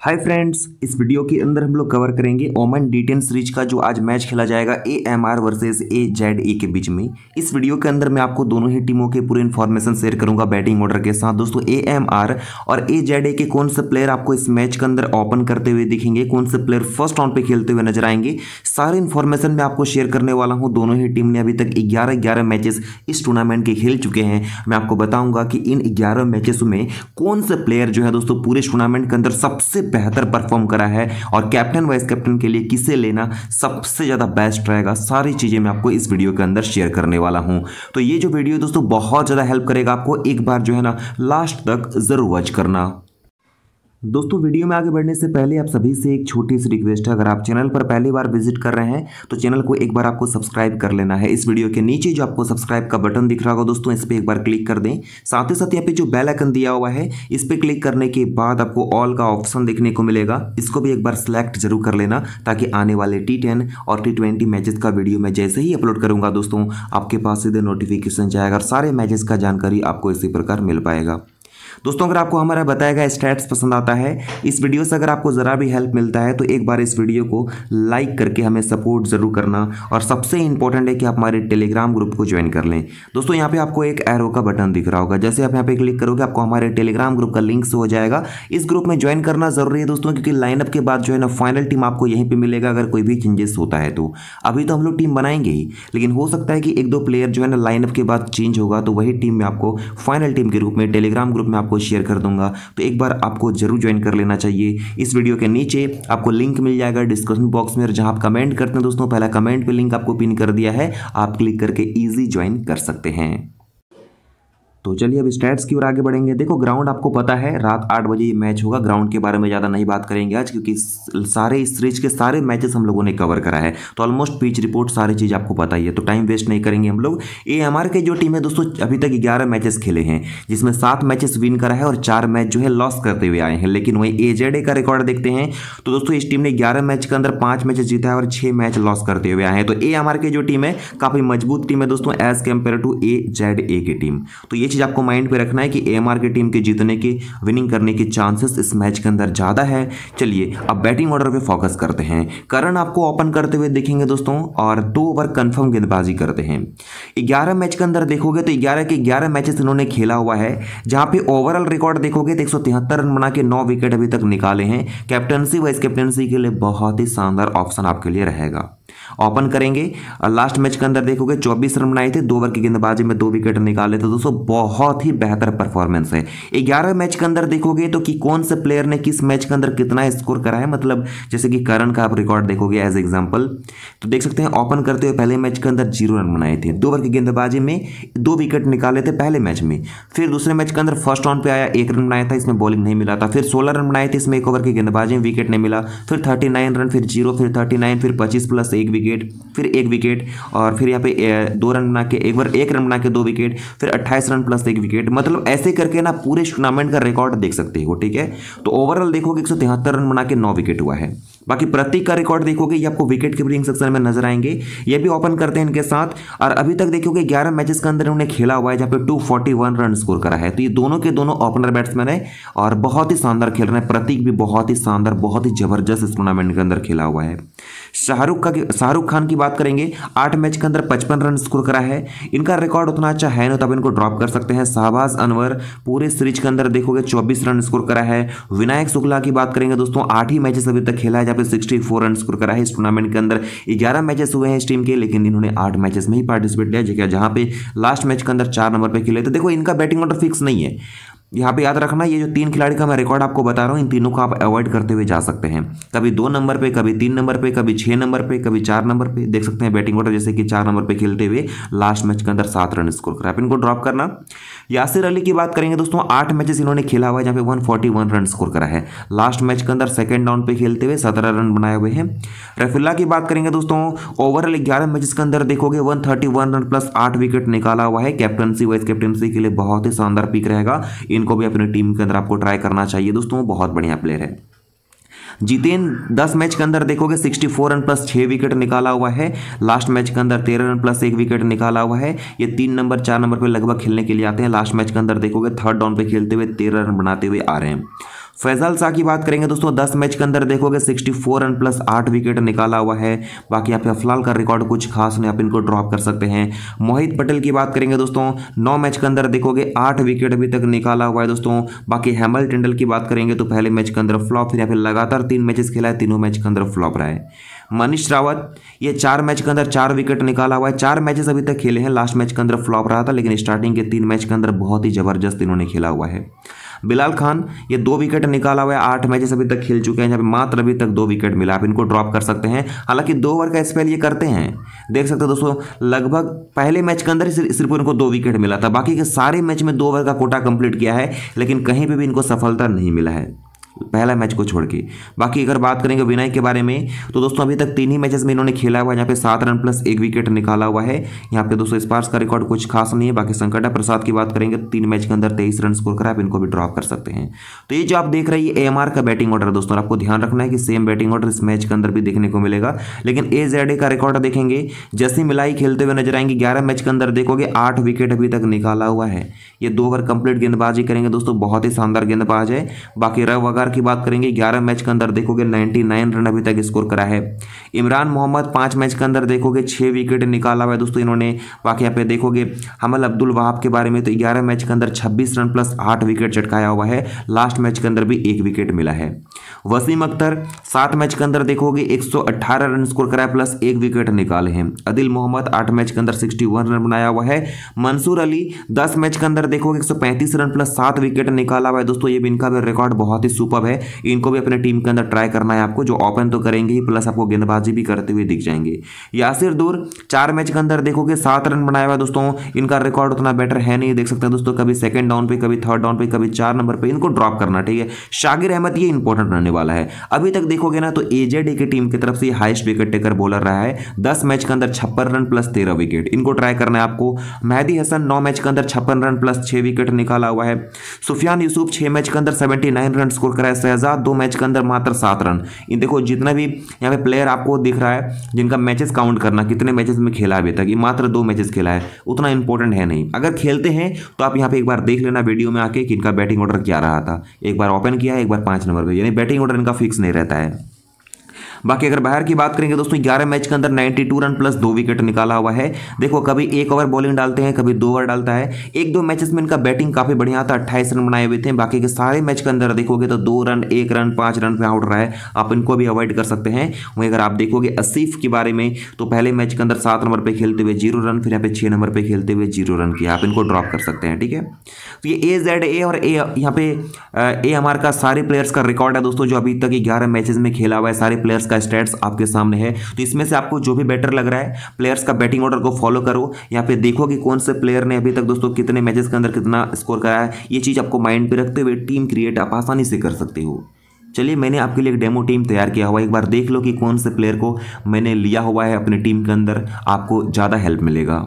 Hi friends इस video के अंदर हम लोग कवर करेंगे ओमन डी टेन सीरीज़ का जो आज मैच खेला जाएगा A M R versus A Z A के बीच में। इस वीडियो के अंदर मैं आपको दोनों ही टीमों के पूरे इन्फॉर्मेशन शेयर करूँगा बैटिंग ऑर्डर के साथ। दोस्तों ए एम आर और ए जेड ए के कौन से प्लेयर आपको इस मैच के अंदर ओपन करते हुए दिखेंगे, कौन से प्लेयर फ़र्स्ट राउंड पे खेलते हुए नज़र आएँगे, सारे इन्फॉर्मेशन मैं आपको शेयर करने वाला हूँ। दोनों ही टीम ने अभी तक ग्यारह ग्यारह मैचेस इस टूर्नामेंट के खेल चुके हैं। मैं आपको बताऊँगा कि इन ग्यारह मैचेस में कौन से प्लेयर जो है दोस्तों, पूरे टूर्नामेंट के अंदर सबसे बेहतर परफॉर्म करा है और कैप्टन वाइस कैप्टन के लिए किसे लेना सबसे ज़्यादा बेस्ट रहेगा, सारी चीज़ें मैं आपको इस वीडियो के अंदर शेयर करने वाला हूँ। तो ये जो वीडियो दोस्तों, बहुत ज़्यादा हेल्प करेगा आपको। एक बार जो है ना लास्ट तक ज़रूर वॉच करना। दोस्तों, वीडियो में आगे बढ़ने से पहले आप सभी से एक छोटी सी रिक्वेस्ट है। अगर आप चैनल पर पहली बार विज़िट कर रहे हैं तो चैनल को एक बार आपको सब्सक्राइब कर लेना है। इस वीडियो के नीचे जो आपको सब्सक्राइब का बटन दिख रहा होगा, दोस्तों, इस पर एक बार क्लिक कर दें। साथ ही साथ यहाँ पे जो बेल आइकन दिया हुआ है, इस पर क्लिक करने के बाद आपको ऑल का ऑप्शन देखने को मिलेगा। इसको भी एक बार सिलेक्ट ज़रूर कर लेना, ताकि आने वाले टी और टी ट्वेंटी मैचेस का वीडियो मैं जैसे ही अपलोड करूँगा, दोस्तों, आपके पास सीधे नोटिफिकेशन जाएगा और सारे मैचेस का जानकारी आपको इसी प्रकार मिल पाएगा। दोस्तों, अगर आपको हमारा बताया गया स्टैट्स पसंद आता है, इस वीडियो से अगर आपको ज़रा भी हेल्प मिलता है तो एक बार इस वीडियो को लाइक करके हमें सपोर्ट ज़रूर करना। और सबसे इंपॉर्टेंट है कि आप हमारे टेलीग्राम ग्रुप को ज्वाइन कर लें। दोस्तों, यहाँ पे आपको एक एरो का बटन दिख रहा होगा। जैसे आप यहाँ पे क्लिक करोगे, आपको हमारे टेलीग्राम ग्रुप का लिंक हो जाएगा। इस ग्रुप में ज्वाइन करना ज़रूरी है दोस्तों, क्योंकि लाइनअप के बाद जो है ना फाइनल टीम आपको यहीं पर मिलेगा अगर कोई भी चेंजेस होता है तो। अभी तो हम लोग टीम बनाएँगे ही, लेकिन हो सकता है कि एक दो प्लेयर जो है ना लाइनअप के बाद चेंज होगा तो वही टीम में आपको फाइनल टीम के रूप में टेलीग्राम ग्रुप में आपको शेयर कर दूँगा। तो एक बार आपको ज़रूर ज्वाइन कर लेना चाहिए। इस वीडियो के नीचे आपको लिंक मिल जाएगा डिस्क्रिप्शन बॉक्स में जहाँ आप कमेंट करते हैं दोस्तों, पहला कमेंट पे लिंक आपको पिन कर दिया है। आप क्लिक करके ईजी ज्वाइन कर सकते हैं। तो चलिए अब स्टैट्स की ओर आगे बढ़ेंगे। देखो ग्राउंड आपको पता है, रात आठ बजे ये मैच होगा। ग्राउंड के बारे में ज़्यादा नहीं बात करेंगे आज, क्योंकि सारे इस सीरीज़ के सारे मैचेस हम लोगों ने कवर करा है। तो ऑलमोस्ट पिच रिपोर्ट सारी चीज़ आपको पता ही है तो टाइम वेस्ट नहीं करेंगे हम लोग। ए एम के जो टीम है दोस्तों, अभी तक ग्यारह मैचेस खेले हैं, जिसमें सात मैचेस विन करा है और चार मैच जो है लॉस करते हुए आए हैं। लेकिन वही ए का रिकॉर्ड देखते हैं तो दोस्तों इस टीम ने ग्यारह मैच के अंदर पाँच मैचेस जीता है और छह मैच लॉस करते हुए आए हैं। तो ए एम की जो टीम है, काफ़ी मज़बूत टीम है दोस्तों एज कंपेयर टू ए की टीम तो ये चीज़ आपको माइंड पे रखना है कि एएमआर की टीम के जीतने की विनिंग करने की चांसेस इस मैच के अंदर ज़्यादा है। चलिए, अब बैटिंग ऑर्डर पे फोकस करते हैं। करण आपको ओपन करते हुए देखेंगे दोस्तों, और दो ओवर कंफर्म गेंदबाजी करते हैं। ग्यारह मैच के अंदर देखोगे तो ग्यारह के ग्यारह मैचेस इन्होंने खेला हुआ है, जहाँ पे ओवरऑल रिकॉर्ड देखोगे तो एक रन बना के नौ विकेट अभी तक निकाले हैं। कैप्टनसी वाइस कैप्टनसी के लिए बहुत ही शानदार ऑप्शन आपके लिए रहेगा। ओपन करेंगे। लास्ट मैच के अंदर देखोगे 24 रन बनाए थे, दो ओवर की गेंदबाजी में दो विकेट निकाले थे। दोस्तों, बहुत ही बेहतर परफॉर्मेंस है। ग्यारह मैच के अंदर देखोगे तो कि कौन से प्लेयर ने किस मैच के अंदर कितना स्कोर करा है? मतलब जैसे कि करण का आप रिकॉर्ड देखोगे एज एग्ज़ाम्पल तो देख सकते हैं ओपन करते हुए पहले मैच के अंदर ज़ीरो रन बनाए थे। दो ओवर की गेंदबाजी में दो विकेट निकाले थे पहले मैच में। फिर दूसरे मैच के अंदर फ़र्स्ट राउंड पे आया, एक रन बनाया था, इसमें बॉलिंग नहीं मिला था। फिर सोलह रन बनाए थे, इसमें एक ओवर की गेंदबाजी में विकेट नहीं मिला। फिर थर्टी रन, फिर ज़ीरो फिर थर्टी फिर पच्चीस प्लस एक विकेट फिर एक विकेट और फिर यहाँ पे दो रन बना के, एक बार एक रन बना के दो विकेट फिर अट्ठाईस रन प्लस एक विकेट मतलब ऐसे करके ना पूरे टूर्नामेंट का रिकॉर्ड देख सकते हो, ठीक है? तो ओवरऑल देखोगे एक रन बना के नौ विकेट हुआ है। बाकी प्रतीक का रिकॉर्ड देखोगे, ये आपको विकेट कीपिंग सेक्शन में नज़र आएँगे। ये भी ओपन करते हैं इनके साथ। और अभी तक देखोगे 11 मैचेस के अंदर उन्हें खेला हुआ है, जहाँ पे 241 रन स्कोर करा है। तो ये दोनों के दोनों ओपनर बैट्समैन है और बहुत ही शानदार खेल रहे हैं। प्रतीक भी बहुत ही शानदार, बहुत ही ज़बरदस्त इस टूर्नामेंट के अंदर खेला हुआ है। शाहरुख का शाहरुख खान की बात करेंगे। आठ मैच के अंदर पचपन रन स्कोर करा है। इनका रिकॉर्ड उतना अच्छा है ना, तब इनको ड्रॉप कर सकते हैं। शाहबाज, अनवर पूरे सीरीज़ के अंदर देखोगे चौबीस रन स्कोर करा है। विनायक शुक्ला की बात करेंगे दोस्तों, आठ ही मैचेस अभी तक खेला है, जहाँ पे सिक्सटी रन स्कोर करा है। इस टूर्नामेंट के अंदर ग्यारह मैचेस हुए हैं इस टीम के, लेकिन इन्होंने आठ मैचेस में ही पार्टिसिपेट लिया जहाँ पे लास्ट मैच के अंदर चार नंबर पर खेले। तो देखो, इनका बैटिंग ऑर्डर फिक्स नहीं है। यहाँ पे याद रखना, ये जो तीन खिलाड़ी का मैं रिकॉर्ड आपको बता रहा हूँ, इन तीनों को आप अवॉइड करते हुए जा सकते हैं। कभी दो नंबर पे, कभी तीन नंबर पे, कभी छः नंबर पे, कभी चार नंबर पे, देख सकते हैं बैटिंग ऑर्डर जैसे कि चार नंबर पे खेलते हुए लास्ट मैच के अंदर सात रन स्कोर करा। आप इनको ड्रॉप करना। यासिर अली की बात करेंगे दोस्तों, आठ मैचेस इन्होंने खेला हुआ है, जहाँ पे one forty one run score करा है। लास्ट मैच के अंदर सेकंड डाउन पे खेलते हुए सत्रह रन बनाए हुए हैं। रफील्ला की बात करेंगे दोस्तों ओवरऑल ग्यारह मैचेस के अंदर देखोगे one thirty one run plus आठ विकेट निकाला हुआ है। कैप्टनसी वाइस कैप्टनसी के लिए बहुत ही शानदार पिक रहेगा। इनको भी अपनी टीम के अंदर आपको ट्राई करना चाहिए। दोस्तों, वो बहुत बढ़िया प्लेयर है। जितेन दस मैच के अंदर देखोगे 64 रन प्लस छः विकेट निकाला हुआ है। लास्ट मैच के अंदर तेरह रन प्लस एक विकेट निकाला हुआ है। ये तीन नंबर चार नंबर पे लगभग खेलने के लिए आते हैं। लास्ट मैच के अंदर देखोगे थर्ड डाउन पे खेलते हुए तेरह रन बनाते हुए आ रहे हैं। फैजल शाह की बात करेंगे दोस्तों, दस मैच के अंदर देखोगे सिक्सटी फोर रन प्लस आठ विकेट निकाला हुआ है। बाकी यहाँ पे अफलाल का रिकॉर्ड कुछ खास नहीं, आप इनको ड्रॉप कर सकते हैं। मोहित पटेल की बात करेंगे दोस्तों, नौ मैच के अंदर देखोगे आठ विकेट अभी तक निकाला हुआ है दोस्तों। बाकी हेमल टेंडल की बात करेंगे तो पहले मैच के अंदर फ्लॉप फिर यहाँ पे लगातार तीन मैचेस खेला है, तीनों मैच के अंदर फ्लॉप रहा है। मनीष रावत, ये चार मैच के अंदर चार विकेट निकाला हुआ है। चार मैचेस अभी तक खेले हैं लास्ट मैच के अंदर फ्लॉप रहा था, लेकिन स्टार्टिंग के तीन मैच के अंदर बहुत ही ज़बरदस्त इन्होंने खेला हुआ है। बिलाल खान, ये दो विकेट निकाला हुआ है, आठ मैचेस अभी तक खेल चुके हैं, जहाँ मात्र अभी तक दो विकेट मिला। आप इनको ड्रॉप कर सकते हैं। हालाँकि दो ओवर का स्पेल ये करते हैं। देख सकते हो दोस्तों, लगभग पहले मैच के अंदर सिर्फ़ इनको दो विकेट मिला था। बाकी के सारे मैच में दो ओवर का कोटा कंप्लीट किया है, लेकिन कहीं पर भी इनको सफलता नहीं मिला है। पहला मैच को छोड़ के। बाकी अगर बात करेंगे विनय के बारे में तो दोस्तों अभी तक तीन ही मैचेस में इन्होंने खेला हुआ है यहाँ पे सात रन प्लस एक विकेट निकाला हुआ है। यहाँ पे दोस्तों स्पार्स का रिकॉर्ड कुछ खास नहीं है, बाकी संकटा प्रसाद की बात करेंगे, तीन मैच के अंदर तेईस रन स्कोर करा, आप इनको भी ड्रॉप कर सकते हैं। तो ये जो आप देख रहे हैं ए का बैटिंग ऑर्डर दोस्तों आपको ध्यान रखना है कि सेम बैटिंग ऑर्डर इस मैच के अंदर भी देखने को मिलेगा। लेकिन ए जेड का रिकॉर्ड देखेंगे, जैसी मिलाई खेलते हुए नज़र आएँगे, ग्यारह मैच के अंदर देखोगे, आठ विकेट अभी तक निकाला हुआ है। ये दो ओवर कंप्लीट गेंदबाजी करेंगे दोस्तों, बहुत ही शानदार गेंदबाज है। बाकी रव वगार की बात करेंगे, ग्यारह मैच के अंदर देखोगे 99 रन अभी तक स्कोर करा है। इमरान मोहम्मद पाँच मैच के अंदर देखोगे, छह विकेट निकाला हुआ है दोस्तों इन्होंने। बाकी यहाँ पे देखोगे, हमल अब्दुल वहाब के बारे में तो ग्यारह मैच के अंदर छब्बीस रन प्लस आठ विकेट चटकाया हुआ है। लास्ट मैच के अंदर भी एक विकेट मिला है। वसीम अख्तर, सात मैच के अंदर देखोगे, एक रन स्कोर कराया प्लस एक विकेट निकाले हैं। अदिल मोहम्मद, आठ मैच के अंदर सिक्सटी रन बनाया हुआ है। मंसूर अली, दस मैच के अंदर देखोगे, एक सौ पैंतीस रन प्लस सात विकेट निकाला हुआ है। दोस्तों, ये भी इनका भी रिकॉर्ड बहुत ही सुपर है। इनको भी अपने टीम के अंदर ट्राई करना है आपको, जो ओपन तो करेंगे ही, प्लस आपको गेंदबाजी भी करते हुए दिख जाएँगे। यासिर दूर, चार मैच के अंदर देखोगे, सात रन बनाया हुआ दोस्तों, इनका रिकॉर्ड उतना बेटर है नहीं, देख सकते दोस्तों, कभी सेकंड डाउन पे, कभी थर्ड डाउन पे, कभी चार नंबर पे, इनको ड्रॉप करना, ठीक है? शागिर अहमद, ये इंपॉर्टेंट रहने वाला है। अभी तक देखोगे ना तो एजेड की टीम की तरफ़ से हाइस्ट विकेट टेकर बॉलर रहा है। दस मैच के अंदर छप्पन रन प्लस तेरह विकेट इनको ट्राई करना है आपको। मेहदी हसन नौ मैच के अंदर छप्पन रन प्लस छह विकेट निकाला हुआ है। सुफियान यूसुफ छह मैच के अंदर सेवेंटी नाइन रन स्कोर करा है। शहजाद दो मैच के अंदर मात्र सात रन। ये देखो, जितना भी यहाँ पे प्लेयर आपको दिख रहा है, जिनका मैचेस काउंट करना, कितने मैचेस में खेला अभी तक, ये मात्र दो मैचेस खेला है। उतना इंपॉर्टेंट है नहीं। अगर खेलते हैं तो आप यहाँ पे एक बार देख लेना वीडियो में आके कि इनका बैटिंग ऑर्डर क्या रहा था। एक बार ओपन किया, एक बार पाँच नंबर पर यानी बैटिंग ऑर्डर इनका फिक्स नहीं रहता है। बाकी अगर बाहर की बात करेंगे दोस्तों, ग्यारह मैच के अंदर 92 रन प्लस दो विकेट निकाला हुआ है। देखो, कभी एक ओवर बॉलिंग डालते हैं, कभी दो ओवर डालता है। एक दो मैचेस में इनका बैटिंग काफ़ी बढ़िया था, अट्ठाईस रन बनाए हुए थे। बाकी के सारे मैच के अंदर देखोगे तो दो रन, एक रन, पाँच रन पे आउट रहा है। आप इनको भी अवॉइड कर सकते हैं। वहीं अगर आप देखोगे असीफ के बारे में तो पहले मैच के अंदर सात नंबर पर खेलते हुए ज़ीरो रन, फिर यहाँ पे छह नंबर पर खेलते हुए ज़ीरो रन किया। आप इनको ड्रॉप कर सकते हैं, ठीक है? तो ये ए जेड ए और ए यहाँ पे ए हमारे का सारे प्लेयर्स का रिकॉर्ड है दोस्तों, जो अभी तक ग्यारह मैचेस में खेला हुआ है। सारे प्लेयर्स का स्टेट्स आपके सामने है। तो इसमें से आपको जो भी बेटर लग रहा है प्लेयर्स का बैटिंग ऑर्डर को फॉलो करो। या फिर देखो कि कौन से प्लेयर ने अभी तक दोस्तों कितने मैचेस के अंदर कितना स्कोर करा है। ये चीज़ आपको माइंड पे रखते हुए टीम क्रिएट आप आसानी से कर सकते हो। चलिए, मैंने आपके लिए एक डेमो टीम तैयार किया हुआ है। एक बार देख लो कि कौन से प्लेयर को मैंने लिया हुआ है अपनी टीम के अंदर। आपको ज़्यादा हेल्प मिलेगा।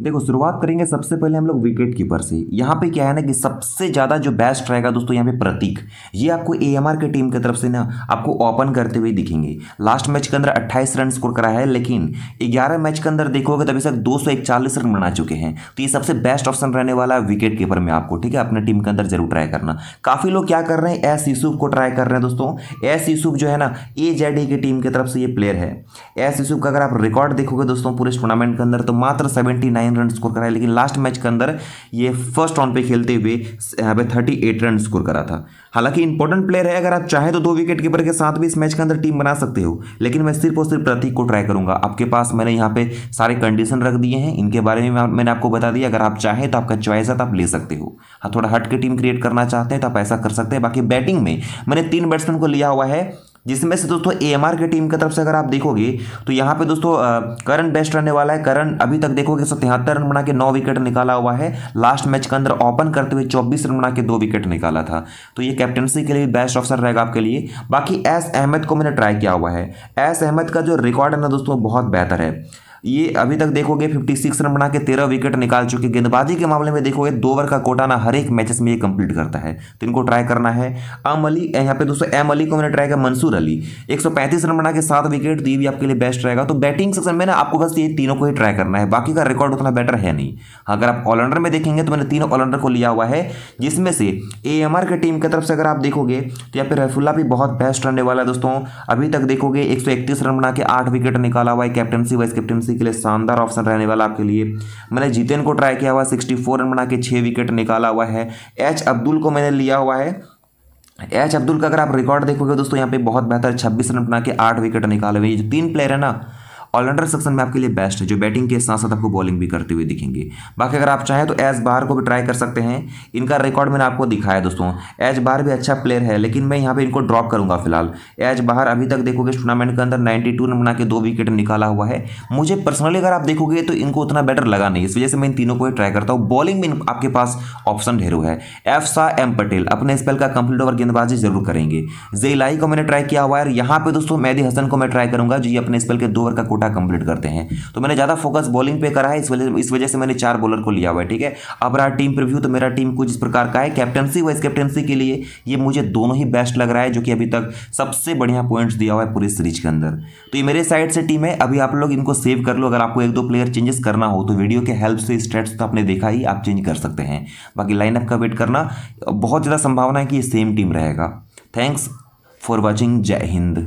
देखो, शुरुआत करेंगे सबसे पहले हम लोग विकेट कीपर से। यहाँ पे क्या है ना कि सबसे ज़्यादा जो बेस्ट रहेगा दोस्तों यहाँ पे प्रतीक। ये आपको ए एम आर के टीम की तरफ़ से ना आपको ओपन करते हुए दिखेंगे। लास्ट मैच के अंदर 28 रन स्कोर करा है, लेकिन 11 मैच के अंदर देखोगे तो अभी तक दो रन बना चुके हैं। तो ये सबसे बेस्ट ऑप्शन रहने वाला है विकेट कीपर में आपको, ठीक है? अपने टीम के अंदर ज़रूर ट्राई करना। काफ़ी लोग क्या कर रहे हैं एस यूसुफ को ट्राई कर रहे हैं दोस्तों। एस यूसुफ जो है ना ए जेड की टीम की तरफ़ से ये प्लेयर है। एस यूसुफ का अगर आप रिकॉर्ड देखोगे दोस्तों, पूरे टूर्नामेंट के अंदर तो मात्र सेवेंटी नाइन रन स्कोर करा है। लेकिन लास्ट मैच के अंदर ये फ़र्स्ट राउंड पे खेलते हुए यहाँ पे थर्टी एट रन स्कोर करा था। हालाँकि इंपॉर्टेंट प्लेयर है, अगर आप चाहें तो दो विकेट कीपर के साथ भी इस मैच के अंदर टीम बना सकते हो। लेकिन मैं सिर्फ़ और सिर्फ़ प्रतीक को ट्राई करूँगा। आपके पास मैंने यहाँ पे सारे कंडीशन रख दिए हैं। इनके बारे में मैंने आपको बता दिया। अगर आप चाहें तो आपका चॉइस है तो आप ले सकते हो। हाँ थोड़ा हट के टीम क्रिएट करना चाहते हैं तो आप ऐसा कर सकते हैं। बाकी बैटिंग में मैंने तीन बैट्समैन को लिया हुआ है। जिसमें से दोस्तों ए की टीम की तरफ़ से अगर आप देखोगे तो यहाँ पे दोस्तों करण बेस्ट रहने वाला है। करण अभी तक देखोगे तिहत्तर रन बना के नौ विकेट निकाला हुआ है। लास्ट मैच के अंदर ओपन करते हुए चौबीस रन बना के दो विकेट निकाला था। तो ये कैप्टनसी के लिए बेस्ट ऑप्शन रहेगा आपके लिए। बाकी एस अहमद को मैंने ट्राई किया हुआ है। एस अहमद का जो रिकॉर्ड है ना दोस्तों, बहुत बेहतर है। ये अभी तक देखोगे 56 रन बना के तेरह विकेट निकाल चुके। गेंदबाजी के मामले में देखोगे दो ओवर का कोटाना हर एक मैचेस में ये कंप्लीट करता है। तो इनको ट्राई करना है। अम अली यहाँ पे दोस्तों एम अली को मैंने ट्राई किया मंसूर अली। 135 रन बना के सात विकेट दी भी आपके लिए बेस्ट रहेगा। तो बैटिंग सेक्शन में ना आपको बस ये तीनों को ही ट्राई करना है। बाकी का रिकॉर्ड उतना बेटर है नहीं। अगर आप ऑलराउंडर में देखेंगे तो मैंने तीनों ऑलराउंडर को लिया हुआ है, जिसमें से ए के टीम की तरफ़ से अगर आप देखोगे तो यहाँ पे रफुल्ला भी बहुत बेस्ट रहने वाला है दोस्तों। अभी तक देखोगे एक रन बना के आठ विकेट निकाला हुआ है। कैप्टनसी वाइस कैप्टनसी के लिए शानदार ऑप्शन रहने वाला आपके लिए। मैंने जितेन को ट्राई किया हुआ सिक्सटी फोर रन बना के छः विकेट निकाला हुआ है। एच अब्दुल को मैंने लिया हुआ है। एच अब्दुल का अगर आप रिकॉर्ड देखोगे दोस्तों, यहाँ पे बहुत बेहतर छब्बीस रन बना के आठ विकेट निकाले हुए जो तीन प्लेयर है ना ऑलराउंडर सेक्शन में आपके लिए बेस्ट है, जो बैटिंग के साथ साथ आपको बॉलिंग भी करते हुए दिखेंगे। बाकी अगर आप चाहें तो एज बाहर को भी ट्राई कर सकते हैं। इनका रिकॉर्ड मैंने आपको दिखाया दोस्तों। एज बाहर भी अच्छा प्लेयर है, लेकिन मैं यहाँ पे इनको ड्रॉप करूँगा फ़िलहाल। एज बाहर अभी तक देखोगे टूर्नामेंट के अंदर नाइन्टी रन बना के दो विकेट निकाला हुआ है। मुझे पर्सनली अगर आप देखोगे तो इनको उतना बेटर लगा नहीं, इस वजह से मैं इन तीनों को ही ट्राई करता हूँ। बॉलिंग में आपके पास ऑप्शन ढेरों है। एफ़ सा एम पटेल, अपने स्पेल का कंप्लीट ओवर गेंदबाजी ज़रूर करेंगे। जेलाई को मैंने ट्राई किया हुआ है यहाँ पे दोस्तों मेहदी हसन को मैं ट्राई करूँगा, जो अपने स्पेल के दो ओवर का कोटा कंप्लीट करते हैं। तो मैंने ज़्यादा फोकस बॉलिंग पे करा है, इस वजह इस वजह से मैंने चार बॉलर को लिया हुआ है, ठीक है? अब रहा टीम प्रिव्यू तो मेरा टीम कुछ इस प्रकार का है कैप्टनसी वाइस कैप्टनसी के लिए ये मुझे दोनों ही बेस्ट लग रहा है, जो कि अभी तक सबसे बढ़िया पॉइंट्स दिया हुआ है पूरी सीरीज़ के अंदर। तो ये मेरे साइड से टीम है, अभी आप लोग इनको सेव कर लो, अगर आपको एक दो प्लेयर चेंजेस करना हो तो वीडियो के हेल्प से स्टेट्स तो आपने देखा ही, आप चेंज कर सकते हैं। बाकी लाइनअप का वेट करना, बहुत ज़्यादा संभावना है कि ये सेम टीम रहेगा। थैंक्स फॉर वॉचिंग जय हिंद